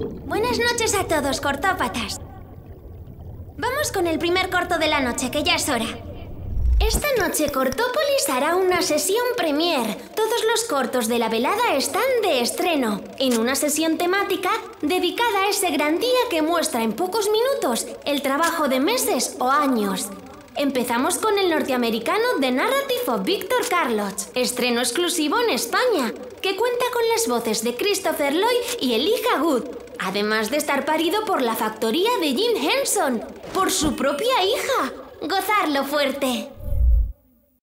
Buenas noches a todos, cortópatas. Vamos con el primer corto de la noche, que ya es hora. Esta noche Cortópolis hará una sesión premier. Todos los cortos de la velada están de estreno, en una sesión temática dedicada a ese gran día que muestra en pocos minutos el trabajo de meses o años. Empezamos con el norteamericano The Narrative of Victor Carloch, estreno exclusivo en España, que cuenta con las voces de Christopher Lloyd y Elijah Wood, además de estar parido por la factoría de Jim Henson, por su propia hija. Gozarlo fuerte.